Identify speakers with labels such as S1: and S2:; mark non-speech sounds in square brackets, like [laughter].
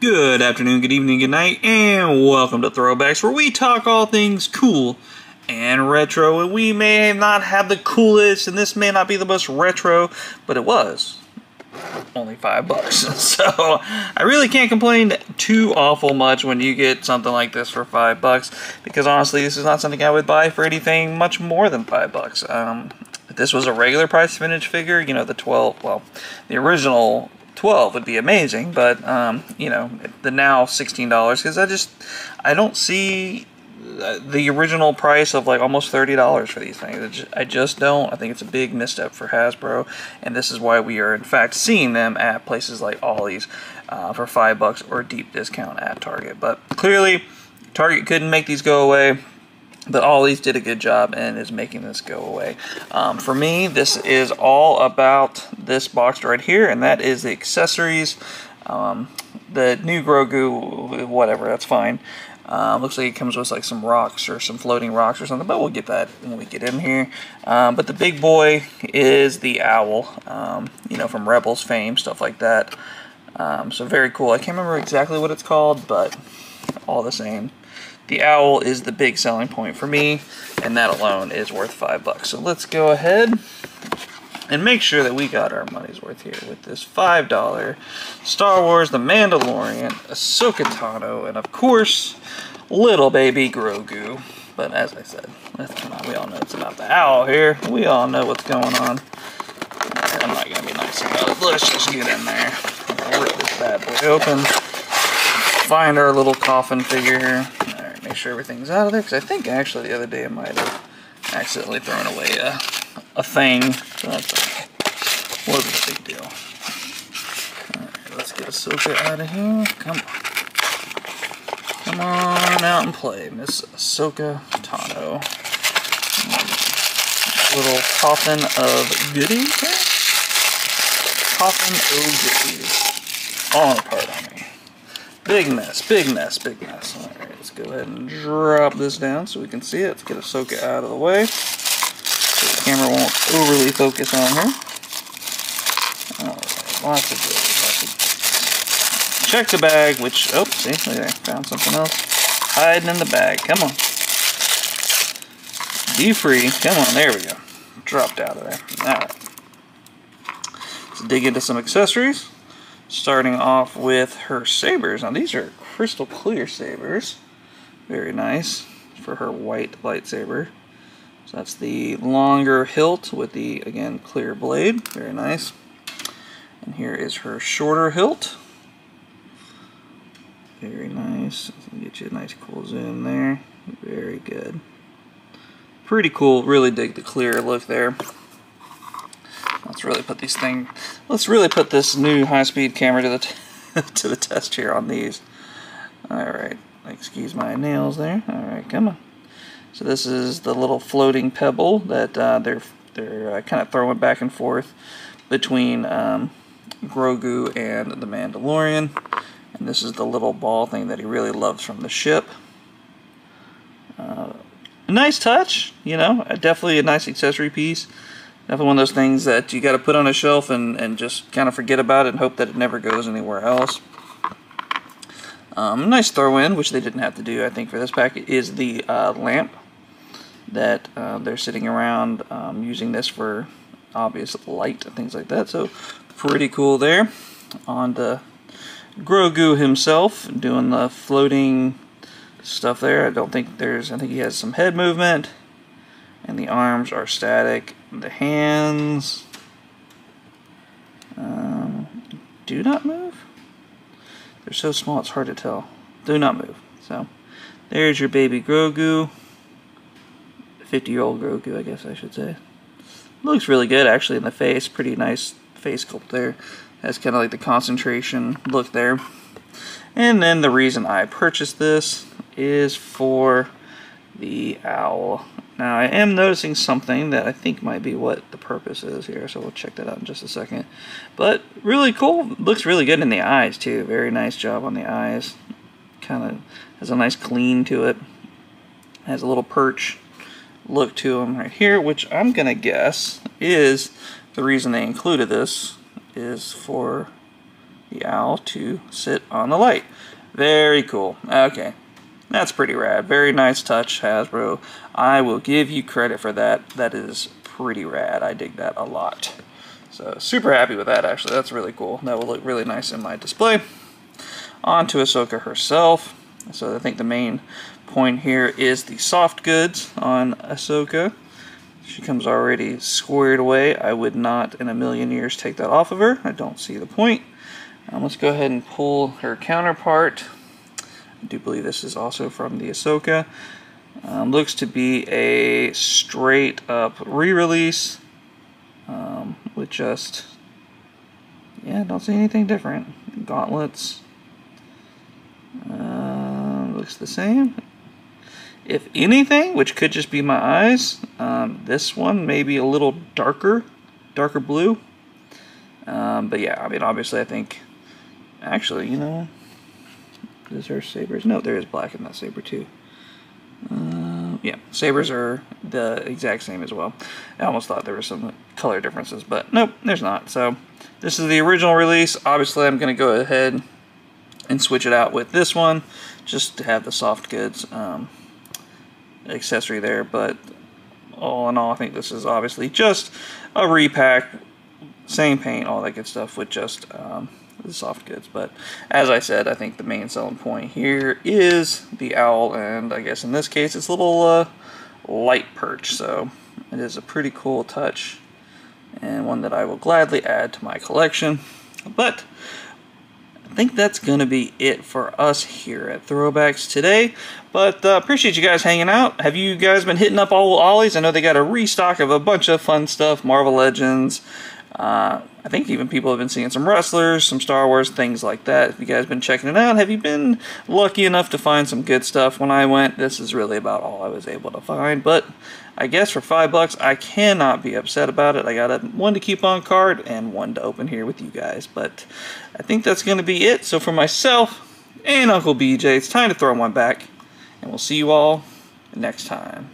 S1: Good afternoon, good evening, good night, and welcome to Throwbacks, where we talk all things cool and retro. And we may not have the coolest, and this may not be the most retro, but it was only five bucks. [laughs] So I really can't complain too awful much when you get something like this for five bucks, because honestly, this is not something I would buy for anything much more than five bucks. Um, if this was a regular price vintage figure, you know, the 12, well, the original 12 would be amazing, but, um, you know, the now $16, because I just, I don't see uh, the original price of like almost $30 for these things. I just don't. I think it's a big misstep for Hasbro, and this is why we are in fact seeing them at places like Ollie's uh, for 5 bucks or deep discount at Target. But clearly, Target couldn't make these go away. But Ollie's did a good job and is making this go away. Um, for me, this is all about this box right here, and that is the accessories. Um, the new Grogu, whatever, that's fine. Um, looks like it comes with like some rocks or some floating rocks or something, but we'll get that when we get in here. Um, but the big boy is the owl, um, you know, from Rebels fame, stuff like that. Um, so very cool. I can't remember exactly what it's called, but all the same. The owl is the big selling point for me, and that alone is worth five bucks. So let's go ahead and make sure that we got our money's worth here with this $5 Star Wars The Mandalorian, Ahsoka Tano, and of course, little baby Grogu. But as I said, we all know it's about the owl here. We all know what's going on. I'm not going to be nice about it. Let's just get in there. Rip this bad boy open. Find our little coffin figure here make sure everything's out of there, because I think actually the other day I might have accidentally thrown away a, a thing, so that wasn't a big deal. Alright, let's get Ahsoka out of here. Come on. Come on out and play, Miss Ahsoka Tano. Little coffin of goodies Coffin of goodies. All apart on me. Big mess, big mess, big mess. Alright, let's go ahead and drop this down so we can see it. Let's get Ahsoka out of the way so the camera won't overly focus on her. Of good, lots of good. Check the bag, which, oh, see, there, found something else. Hiding in the bag, come on. Be free, come on, there we go. Dropped out of there. Alright. Let's dig into some accessories starting off with her sabers. Now these are crystal clear sabers. Very nice for her white lightsaber. So that's the longer hilt with the, again, clear blade. Very nice. And here is her shorter hilt. Very nice. Get you a nice cool zoom there. Very good. Pretty cool. Really dig the clear look there. Let's really put these thing. Let's really put this new high-speed camera to the [laughs] to the test here on these. All right, excuse my nails there. All right, come on. So this is the little floating pebble that uh, they're they're uh, kind of throwing back and forth between um, Grogu and the Mandalorian. And this is the little ball thing that he really loves from the ship. Uh, a nice touch, you know, definitely a nice accessory piece. Definitely one of those things that you got to put on a shelf and, and just kind of forget about it and hope that it never goes anywhere else. Um, nice throw in, which they didn't have to do, I think, for this pack, is the uh, lamp that uh, they're sitting around um, using this for obvious light and things like that. So pretty cool there. On to Grogu himself doing the floating stuff there. I don't think there's, I think he has some head movement and the arms are static the hands um, do not move. They're so small it's hard to tell. Do not move. So there's your baby Grogu. 50 year old Grogu, I guess I should say. Looks really good actually in the face. Pretty nice face sculpt there. Has kind of like the concentration look there. And then the reason I purchased this is for the owl now I am noticing something that I think might be what the purpose is here, so we'll check that out in just a second. But really cool, looks really good in the eyes too. Very nice job on the eyes. Kind of has a nice clean to it. Has a little perch look to them right here, which I'm gonna guess is the reason they included this is for the owl to sit on the light. Very cool. Okay. That's pretty rad. Very nice touch, Hasbro. I will give you credit for that. That is pretty rad. I dig that a lot. So super happy with that actually. That's really cool. That will look really nice in my display. On to Ahsoka herself. So I think the main point here is the soft goods on Ahsoka. She comes already squared away. I would not in a million years take that off of her. I don't see the point. Um, let's go ahead and pull her counterpart. I do believe this is also from the Ahsoka. Um, looks to be a straight up re-release um, with just, yeah, don't see anything different. Gauntlets, uh, looks the same. If anything, which could just be my eyes, um, this one may be a little darker, darker blue. Um, but yeah, I mean, obviously I think, actually, you know, is there sabers? No, there is black in that saber too. Uh, yeah, sabers are the exact same as well. I almost thought there were some color differences, but nope, there's not. So this is the original release. Obviously, I'm going to go ahead and switch it out with this one just to have the soft goods um, accessory there. But all in all, I think this is obviously just a repack, same paint, all that good stuff with just um, the soft goods. But as I said, I think the main selling point here is the owl, and I guess in this case it's a little uh, light perch. So it is a pretty cool touch and one that I will gladly add to my collection. But I think that's going to be it for us here at Throwbacks today. But uh, appreciate you guys hanging out. Have you guys been hitting up all Ollie's? I know they got a restock of a bunch of fun stuff, Marvel Legends, uh, I think even people have been seeing some wrestlers, some Star Wars, things like that. Have you guys been checking it out? Have you been lucky enough to find some good stuff? When I went, this is really about all I was able to find. But I guess for five bucks, I cannot be upset about it. I got a one to keep on card and one to open here with you guys. But I think that's going to be it. So for myself and Uncle BJ, it's time to throw one back. And we'll see you all next time.